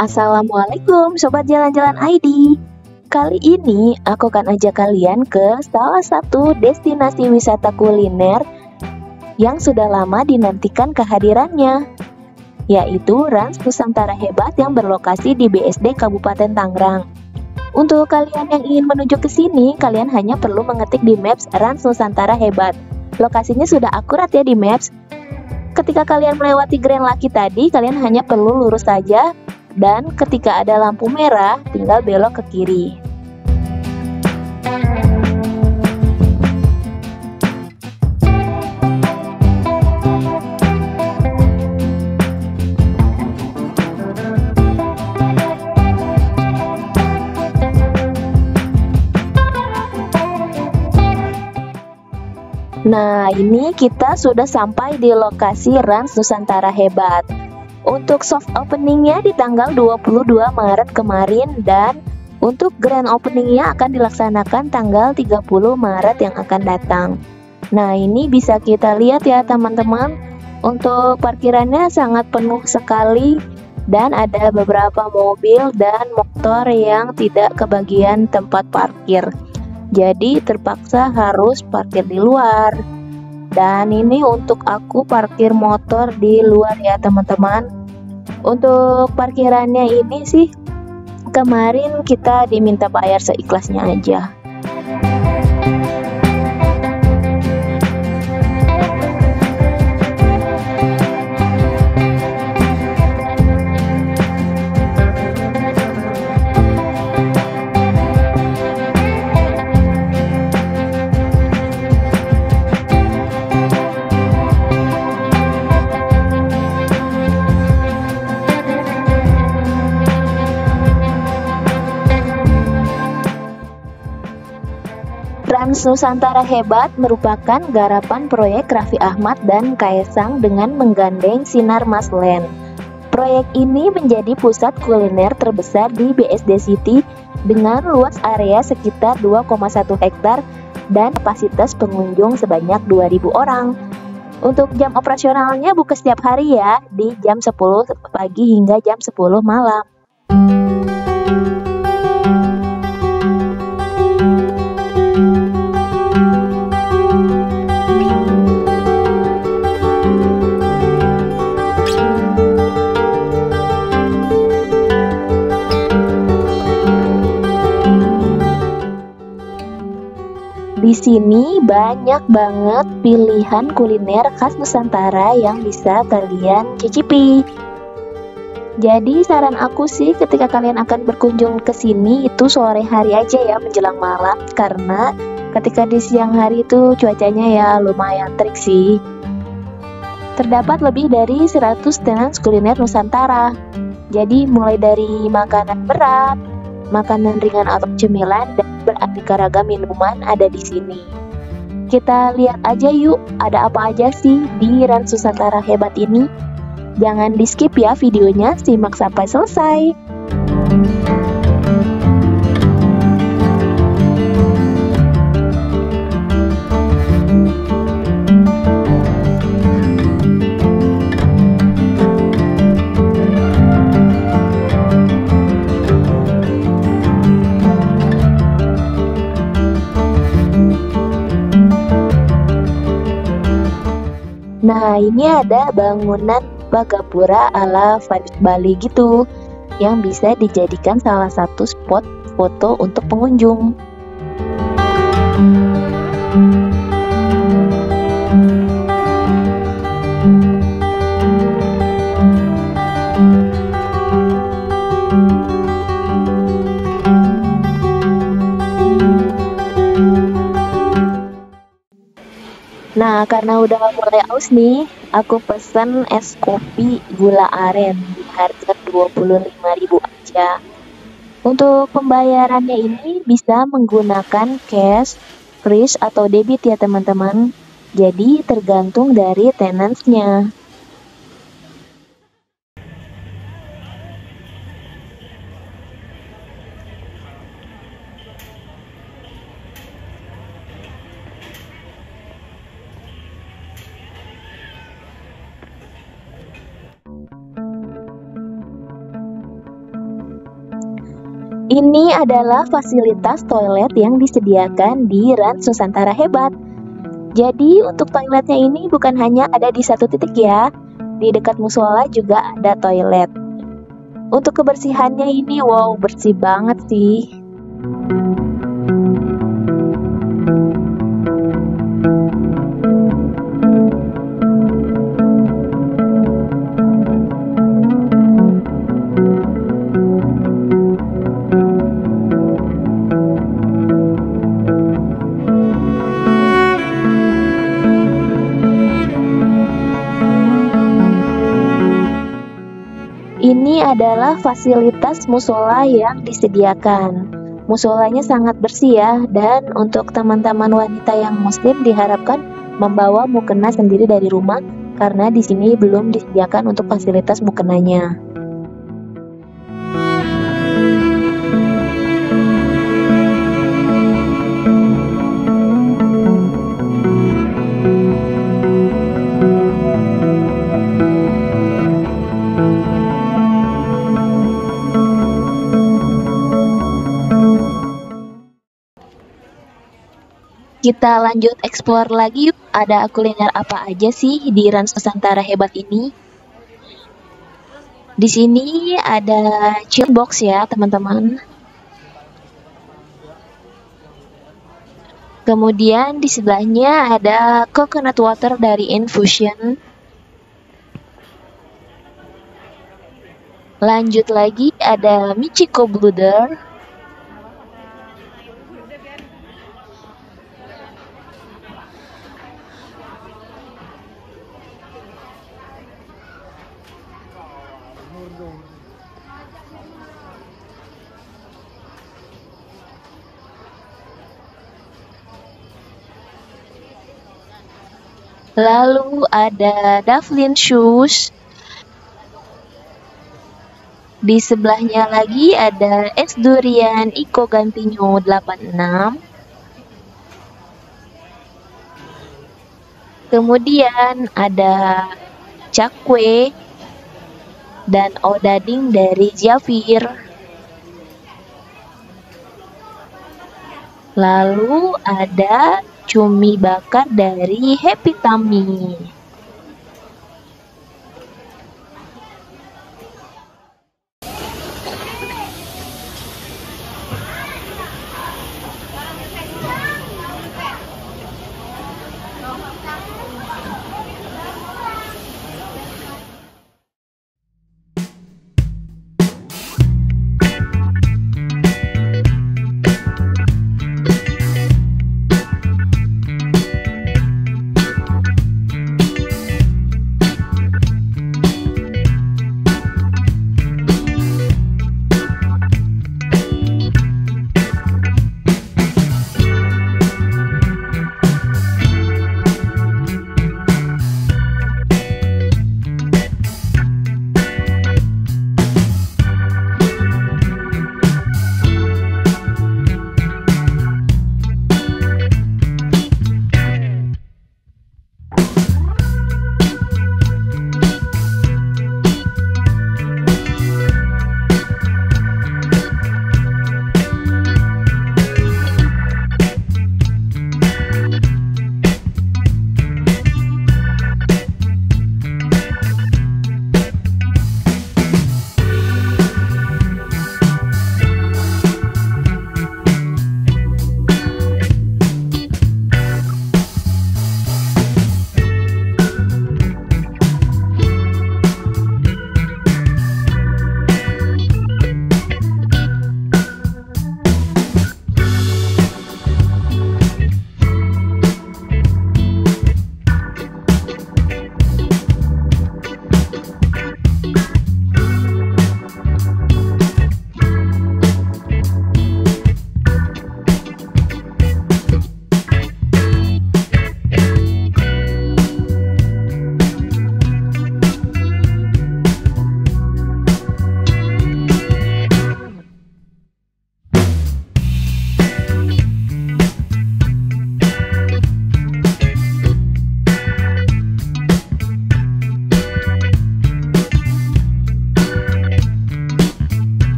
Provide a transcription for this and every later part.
Assalamualaikum Sobat Jalan-Jalan ID Kali ini aku akan ajak kalian ke salah satu destinasi wisata kuliner yang sudah lama dinantikan kehadirannya yaitu Rans Nusantara Hebat yang berlokasi di BSD Kabupaten Tangerang. Untuk kalian yang ingin menuju ke sini, kalian hanya perlu mengetik di Maps Rans Nusantara Hebat. Lokasinya sudah akurat ya di Maps. Ketika kalian melewati Grand Laki tadi, kalian hanya perlu lurus saja dan ketika ada lampu merah tinggal belok ke kiri. Nah, ini kita sudah sampai di lokasi Rans Nusantara Hebat. Untuk soft openingnya di tanggal 22 Maret kemarin dan untuk grand openingnya akan dilaksanakan tanggal 30 Maret yang akan datang. Nah ini bisa kita lihat ya teman-teman. Untuk parkirannya sangat penuh sekali Dan ada beberapa mobil dan motor yang tidak kebagian tempat parkir. Jadi terpaksa harus parkir di luar dan ini untuk aku parkir motor di luar ya teman-teman. Untuk parkirannya ini sih kemarin kita diminta bayar seikhlasnya aja Trans Nusantara Hebat merupakan garapan proyek Raffi Ahmad dan Kaisang dengan menggandeng Sinar Maslen. Proyek ini menjadi pusat kuliner terbesar di BSD City dengan luas area sekitar 2,1 hektar dan kapasitas pengunjung sebanyak 2000 orang. Untuk jam operasionalnya buka setiap hari ya, di jam 10 pagi hingga jam 10 malam. Di sini banyak banget pilihan kuliner khas Nusantara yang bisa kalian cicipi. Jadi saran aku sih ketika kalian akan berkunjung ke sini itu sore hari aja ya menjelang malam karena ketika di siang hari itu cuacanya ya lumayan terik sih. Terdapat lebih dari 100 tenan kuliner Nusantara. Jadi mulai dari makanan berat, makanan ringan atau cemilan dan beraneka ragam minuman ada di sini. Kita lihat aja yuk, ada apa aja sih di Ran Susantara hebat ini? Jangan di skip ya videonya, simak sampai selesai. Ini ada bangunan Bagapura ala vibes Bali gitu yang bisa dijadikan salah satu spot foto untuk pengunjung. Nah, karena udah mulai aus nih, aku pesen es kopi gula aren di harga 25.000 aja. Untuk pembayarannya ini bisa menggunakan cash, kris atau debit ya teman-teman. Jadi tergantung dari tenantsnya. Ini adalah fasilitas toilet yang disediakan di Rans Nusantara Hebat. Jadi untuk toiletnya ini bukan hanya ada di satu titik ya, di dekat musola juga ada toilet. Untuk kebersihannya ini wow bersih banget sih. Ini adalah fasilitas musola yang disediakan. Musolanya sangat bersih ya, dan untuk teman-teman wanita yang muslim diharapkan membawa mukena sendiri dari rumah karena di sini belum disediakan untuk fasilitas mukenanya. Kita lanjut explore lagi yuk. Ada kuliner apa aja sih di Rans Nusantara hebat ini? Di sini ada chill box ya, teman-teman. Kemudian di sebelahnya ada coconut water dari Infusion. Lanjut lagi ada Michiko Bluder. Lalu ada Davlin Shoes. Di sebelahnya lagi ada es durian Iko Gantinyo 86. Kemudian ada cakwe dan odading dari Jafir. Lalu ada cumi bakar dari Happy Tummy.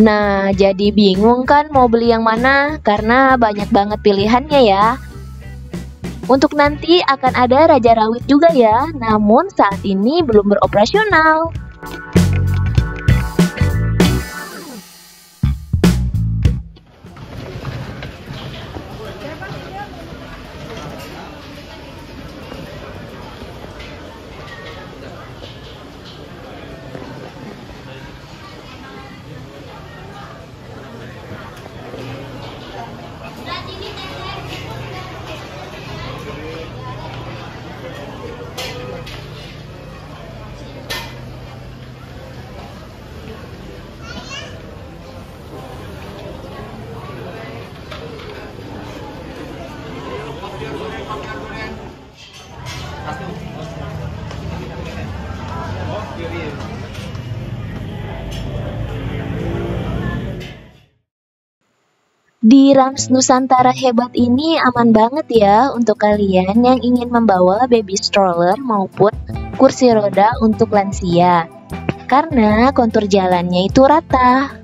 Nah, jadi bingung kan mau beli yang mana? Karena banyak banget pilihannya ya. Untuk nanti akan ada Raja Rawit juga ya, namun saat ini belum beroperasional. Di Rams Nusantara hebat ini aman banget ya untuk kalian yang ingin membawa baby stroller maupun kursi roda untuk lansia. Karena kontur jalannya itu rata.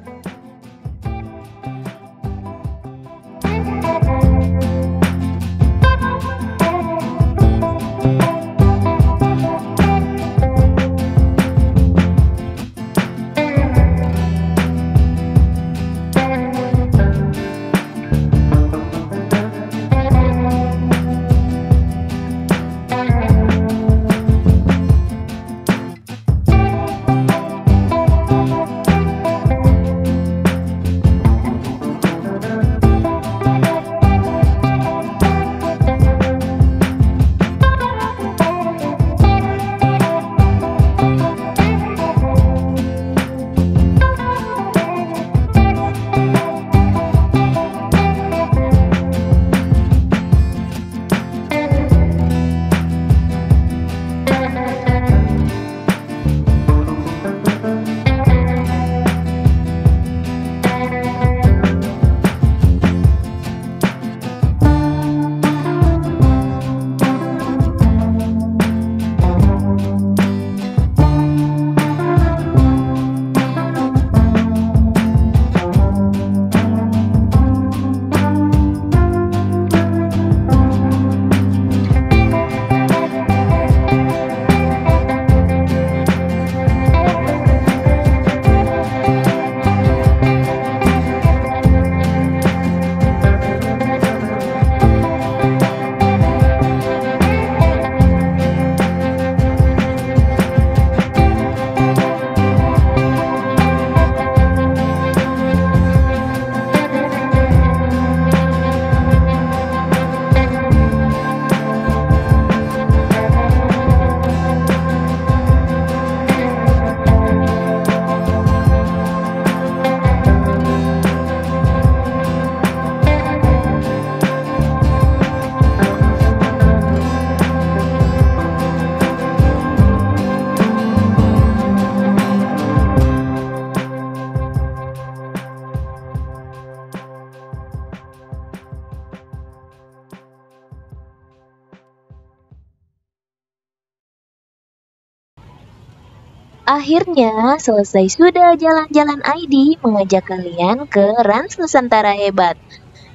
Akhirnya selesai sudah jalan-jalan ID mengajak kalian ke Rans Nusantara Hebat.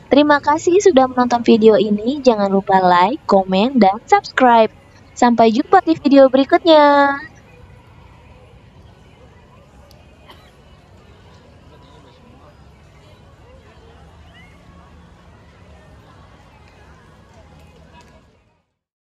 Terima kasih sudah menonton video ini. Jangan lupa like, komen, dan subscribe. Sampai jumpa di video berikutnya.